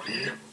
ocurrir